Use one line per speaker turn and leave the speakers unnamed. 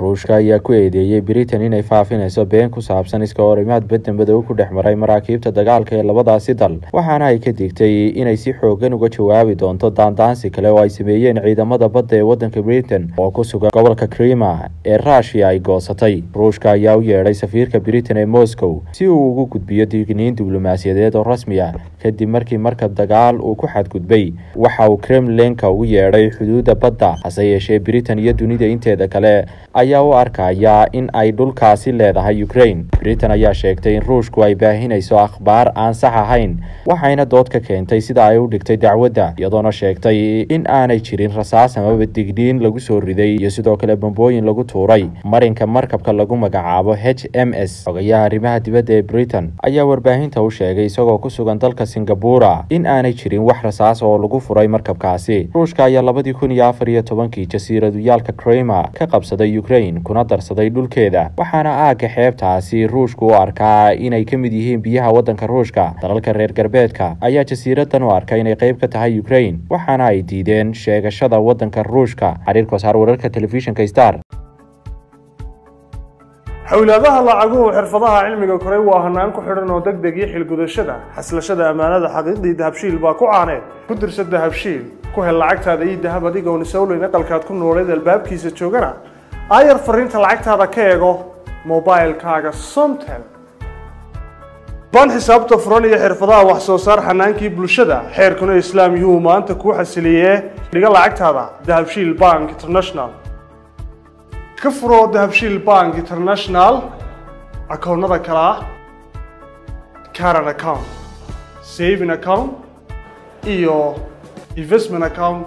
ruushka ayaa ku eedeeyey britain inay faafinayso been ku saabsan iska horimaad badda madow ku dhex maray maraakiibta dagaalka ee labadaasi dal. Waxaana ay ka digtay inay si xoogan uga jawaabi doonto daandaansi kale oo ay sameeyeen ciidamada badda ee wadanka britain oo ku sugan gobolka krima ee rushia ay goosatay. Ruushka ayaa u yeedhay safiirka britain ee moscow si uu ugu gudbiyo digniin diblomaasiyadeed oo rasmi ah. Kadib markii markab dagaal uu ku xadgudbay waxa uu kremlinka ugu yeedhay xuduudda badda hase yeeshee britain iyo dunida inteeda kale ayaa u arkaya in ay dhulkaasi leedahay ukraine. Britain ayaa sheegtay in ruushku ay baahinayso akhbaar aan sax ahayn waxayna dood ka keentay sida ay u dhigtay dacwadda iyadoona sheegtay in aanay jirin rasaas amaba digniin lagu soo riday iyo sidoo kale bambooyin lagu tuuray. Marinka markabka lagu magacaabo h m s xogayaha arrimaha dibadda ee britain ayaa warbaahinta u sheegay isagoo ku sugan dalka singabura in aanay jirin wax rasaas oo lagu furay markabkaasi. Ruushka ayaa labadii kun iyo afar iyo tobankii jasiiraduyaalka krima ka qabsaday ukraine kuna darsaday dhulkeeda waxaana aagga xeebtaasi ruushku u arkaa inay ka mid yihiin biyaha waddanka ruushka. Dalalka reer galbeedka ayaa jasiiradan u arka inay qayb ka tahay ukraine waxaana ay diideen sheegashada waddanka ruushka. Xiriir kosaar wararka telefishinka star.
Xowlaadaha lacaguhu xirfadaha cilmiga koray waa hanaan ku xidhan oo deg deg iyo xilgudashada. Xaslashada ammaanada xaqiiqdii dahabshiil baa ku caaneed ku dirsa dahabshiil ku hel lacagtaada iyo dahab adigoon isowleyn aqalkaad ku nooleed albaabkiisa joogana aayar fariinta lacagtaada ka eego mobilkaaga somtel. Baan xisaabta furan iyo xirfadaha wax soo saar xanaankii bulshada xeerkuna islaam yuu maanta kuu xasiliyee dhiga lacagtaada dahabshiil bank international. Ka furo dahabshiil bank international akoonnada kale ah caran account saving account iyo investment account